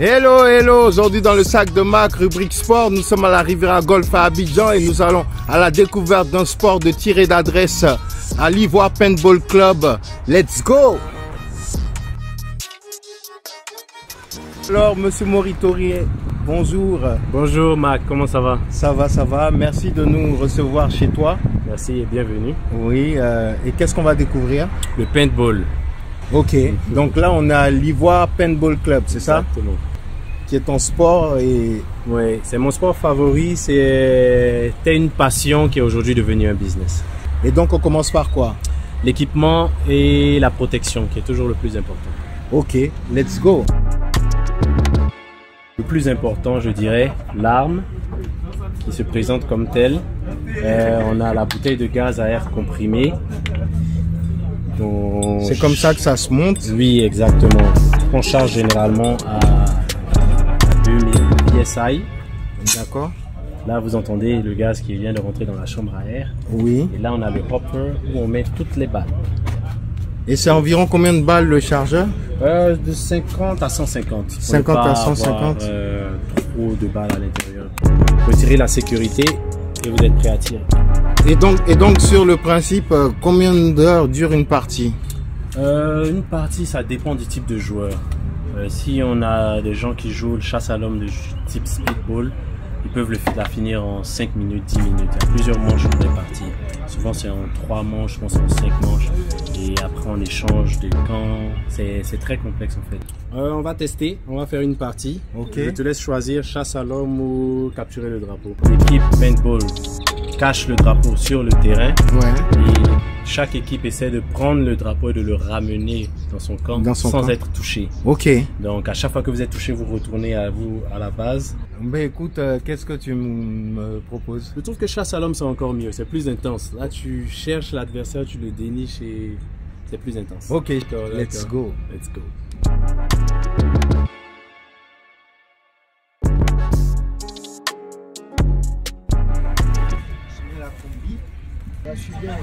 Hello, hello, aujourd'hui dans le sac de Mac, rubrique sport, nous sommes à la Riviera Golf à Abidjan et nous allons à la découverte d'un sport de tiré d'adresse à l'Ivoire Paintball Club. Let's go Alors, monsieur Moritori, bonjour. Bonjour Mac, comment ça va? Ça va, ça va. Merci de nous recevoir chez toi. Merci et bienvenue. Oui, euh, et qu'est-ce qu'on va découvrir? Le paintball. Ok, donc là on a l'Ivoire Paintball Club, c'est ça? Exactement. Qui est ton sport et Oui, c'est mon sport favori. C'était une passion qui est aujourd'hui devenue un business. Et donc on commence par quoi? L'équipement et la protection qui est toujours le plus important. Ok, let's go. Le plus important, je dirais, l'arme qui se présente comme telle. Euh, on a la bouteille de gaz à air comprimé. C'est comme ça que ça se monte? Oui, exactement. On charge généralement à 2000 PSI. D'accord Là, vous entendez le gaz qui vient de rentrer dans la chambre à air. Oui. Et là, on a le hopper où on met toutes les balles. Et c'est environ combien de balles le chargeur Euh, de 50 à 150. Pour 50 ne pas à 150. avoir, euh, trop de balles à l'intérieur. Retirez la sécurité et vous êtes prêt à tirer. et donc, et donc sur le principe, euh, combien d'heures dure une partie Euh, une partie, ça dépend du type de joueur. Euh, si on a des gens qui jouent le chasse à l'homme de type speedball, ils peuvent le, la finir en 5 minutes, 10 minutes. Il y a plusieurs manches dans les parties. Souvent, c'est en 3 manches, souvent c'est en 5 manches. Et après, on échange de camps. C'est c'est très complexe en fait. Euh, on va tester, on va faire une partie. Ok. Je te laisse choisir chasse à l'homme ou capturer le drapeau. L'équipe paintball cache le drapeau sur le terrain. Ouais. Et chaque équipe essaie de prendre le drapeau et de le ramener dans son camp Dans son sans camp. être touché. Ok. Donc à chaque fois que vous êtes touché, vous retournez à vous à la base. Ben écoute, euh, qu'est-ce que tu me proposes? Je trouve que chasse à l'homme c'est encore mieux, c'est plus intense. Là tu cherches l'adversaire, tu le déniches et c'est plus intense. Ok, let's go. Let's go. Je mets la combi. Là, je suis bien.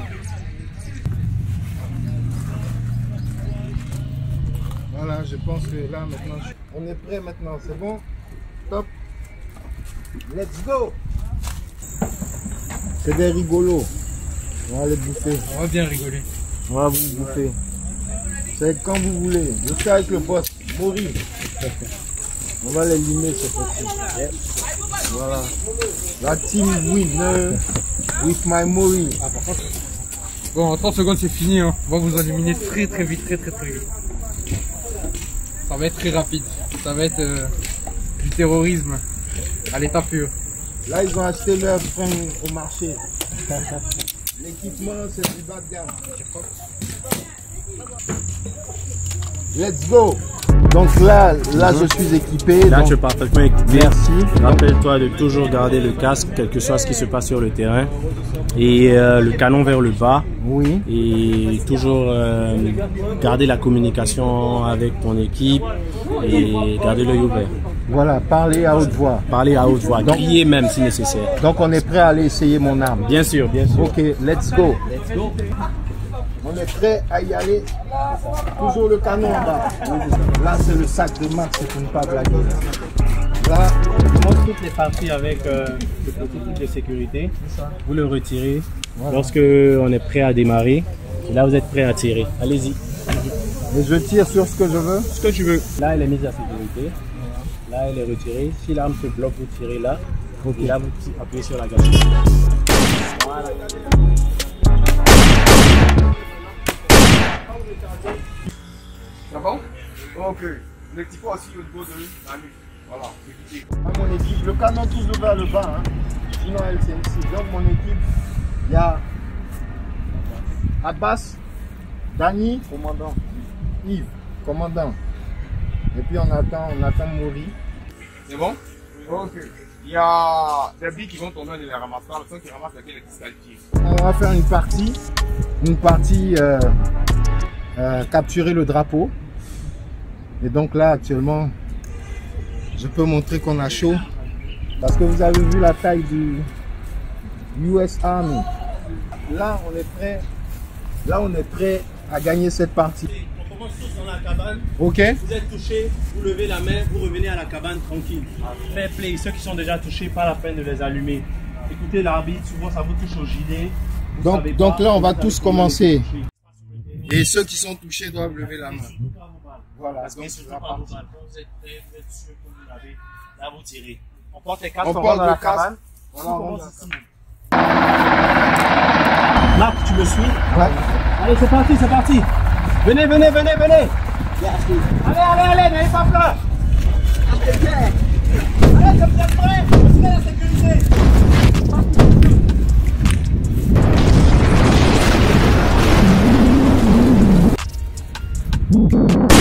Je pense que là maintenant, je- on est prêt maintenant, c'est bon? Top. Let's go C'est des rigolos. On va les bouffer. On va bien rigoler. On va vous bouffer. C'est quand vous voulez. Je suis avec le boss. Mori. On va les limer cette fois-ci. Voilà. La team win euh, with my Mori. Bon, en 30 secondes, c'est fini. Hein. On va vous éliminer très très vite, très très très vite. Ça va être très rapide. Ça va être euh, du terrorisme à l'état pur. Là, ils ont acheté leur frein au marché. L'équipement, c'est du bas de gamme. Let's go. Donc là, là, je suis équipé. Là donc, tu es parfaitement équipé. Merci. Rappelle-toi de toujours garder le casque, quel que soit ce qui se passe sur le terrain. Et euh, le canon vers le bas. Oui. et toujours euh, garder la communication avec ton équipe et garder l'œil ouvert. Voilà, parler à haute voix. Parler à haute voix, crier même si nécessaire. Donc on est prêt à aller essayer mon arme. Bien sûr, bien sûr. Ok, let's go. On est prêt à y aller. Toujours le canon en bas. Là, c'est le sac de Max, c'est pour ne pas blaguer. Là, toutes les parties avec euh, le prototype de sécurité. Vous le retirez lorsque on est prêt à démarrer. Et là, vous êtes prêt à tirer. Allez-y. et je tire sur ce que je veux. Ce que tu veux. Là, elle est mise à sécurité. Là, elle est retirée. Si l'arme se bloque, vous tirez là. Et là, vous appuyez sur la gâchette. C'est bon Ok. Le petit peu aussi au niveau de la nuque. Voilà. À mon équipe, le canon toujours vers le bas. Hein. Sinon, elle c'est ici. Donc, mon équipe, il y a Abbas, Dani, commandant. Yves, commandant. Et puis, on attend, on attend Mori. C'est bon? Ok. Il y a des billes qui vont tomber, on les ramassera. Le temps qui ramasse, laquelle est disqualifiée. On va faire une partie. Une partie euh, euh, capturer le drapeau. Et donc là, actuellement, je peux montrer qu'on a chaud. Parce que vous avez vu la taille du US Army. Là, on est prêt. Là, on est prêt à gagner cette partie. commence tous dans la cabane. Ok. Vous êtes touché, vous levez la main, vous revenez à la cabane tranquille. Fair play, ceux qui sont déjà touchés, pas la peine de les allumer. Écoutez l'arbitre, souvent ça vous touche au gilet. Vous Donc- donc là, on va tous commencer. Et ceux qui sont touchés doivent lever la main. Voilà, Parce que donc c'est la partie. vous êtes prêts, vous êtes sûr que vous l'avez. Là, vous tirez. On porte les casques, On on, porte rentre dans le la cabane. On On commence ici. Marc, tu me suis Ouais. Allez, c'est parti, c'est parti. Venez, venez, venez, venez. Allez, allez, allez, n'ayez pas peur. Allez, comme vous êtes prêts, vous serez la sécurité. you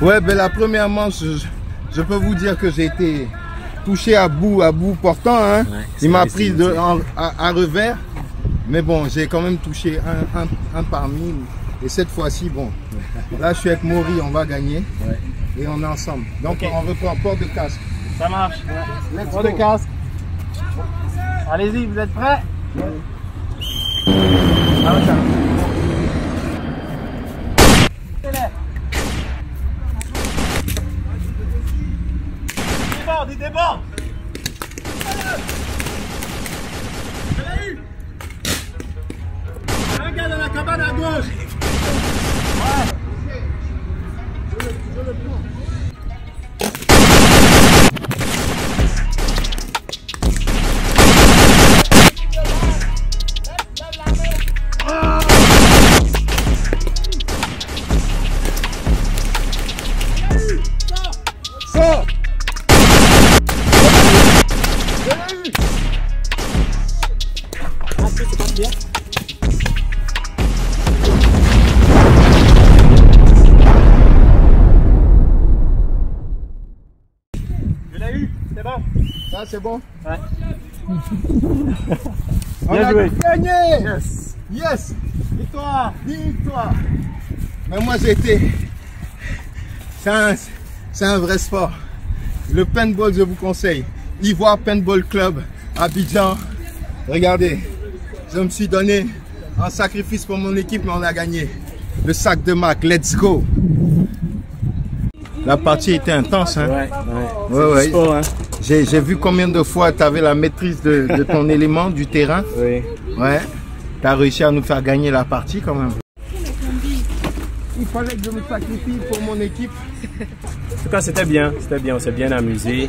Ouais, ben la première manche, je, je peux vous dire que j'ai été touché à bout, à bout portant. Hein. Il m'a pris de, en- à, à revers. Mais bon, j'ai quand même touché un, un, un par mille. Et cette fois-ci, bon, là je suis avec Maury, on va gagner. Ouais. Et on est ensemble. Donc on reprend port de casque. Ça marche. Port de casque. Allez-y, vous êtes prêts? Ah ouais, ça. Déborde, il déborde Je l'ai eu Un la gauche. Je Ça c'est bon Ouais. On Bien a joué. gagné Yes Yes Victoire Victoire Mais moi j'ai été. C'est un, vrai sport. Le paintball, je vous conseille. Ivoire Paintball Club, Abidjan. Regardez, je me suis donné un sacrifice pour mon équipe, mais on a gagné. Le sac de Mac, let's go La partie était intense. Hein? Ouais, ouais. Ouais, ouais. Sport, hein J'ai j'ai vu combien de fois tu avais la maîtrise de, de ton élément, du terrain. Oui. Ouais. Tu as réussi à nous faire gagner la partie quand même. Il fallait que je me sacrifie pour mon équipe. En tout cas, c'était bien, c'était bien, on s'est bien amusé.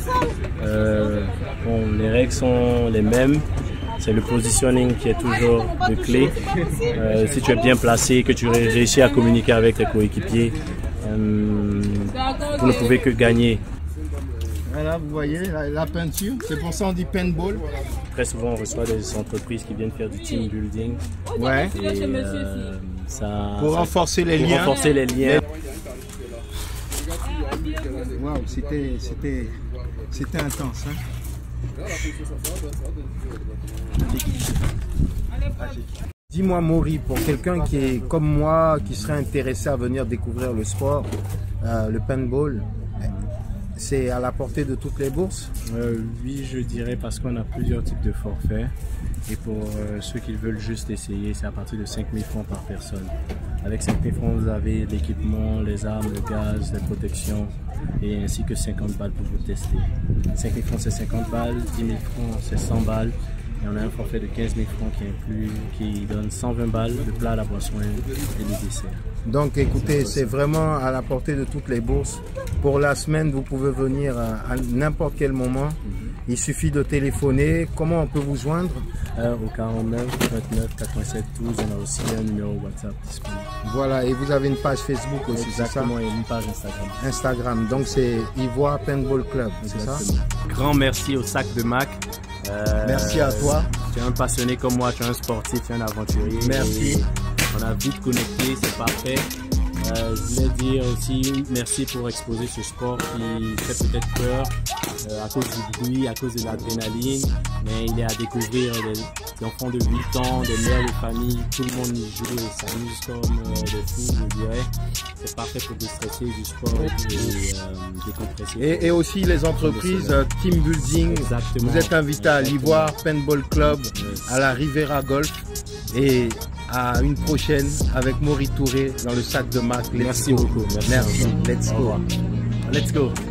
Euh, bon, les règles sont les mêmes. C'est le positioning qui est toujours de clé. Euh, si tu es bien placé, que tu ré- réussis à communiquer avec tes coéquipiers, euh, vous ne pouvez que gagner. Voilà, vous voyez la, la peinture. C'est pour ça on dit paintball. Très souvent, on reçoit des entreprises qui viennent faire du team building. Ouais. Et, euh, ça, Pour ça- renforcer les pour liens. renforcer les liens. Waouh, c'était, c'était, c'était intense. Hein. Dis-moi, Maury, pour quelqu'un qui est comme moi, qui serait intéressé à venir découvrir le sport, euh, le paintball, c'est à la portée de toutes les bourses? Euh, oui, je dirais parce qu'on a plusieurs types de forfaits. Et pour euh, ceux qui veulent juste essayer, c'est à partir de 5000 francs par personne. Avec 5000 francs, vous avez l'équipement, les armes, le gaz, les protections et ainsi que 50 balles pour vous tester. 5000 francs, c'est 50 balles. 10 000 francs, c'est 100 balles. Et on a un forfait de 15 000 francs qui inclut, qui donne 120 balles, le plat, la boisson et le dessert. Donc écoutez, c'est vraiment à la portée de toutes les bourses. Pour la semaine, vous pouvez venir à, à n'importe quel moment Il suffit de téléphoner. Comment on peut vous joindre Euh, au 49 29 87 12, on a aussi un numéro WhatsApp disponible. Voilà, et vous avez une page Facebook aussi, c'est ça Exactement, et une page Instagram. Instagram, donc c'est Ivoire Paintball Club, c'est ça Exactement. Grand merci au sac de Mac. Euh, Merci à toi. Tu es un passionné comme moi, tu es un sportif, tu es un aventurier. Merci. On a vite connecté, c'est parfait. Euh, je voulais dire aussi merci pour exposer ce sport qui fait peut-être peur à cause du bruit, à cause de l'adrénaline, mais il est à découvrir des, enfants de 8 ans, des mères de famille, tout le monde y joue et s'amuse comme euh, des fous, je dirais. C'est parfait pour déstresser du sport et euh, décompresser. Et, et aussi les entreprises euh, team building. Exactement. Vous êtes invité à l'Ivoire Paintball Club, Yes. à la Rivera Golf et à une prochaine avec Maurice Touré dans le sac de Mac. Let's Merci go. beaucoup. Merci. Merci. Let's go. Let's go.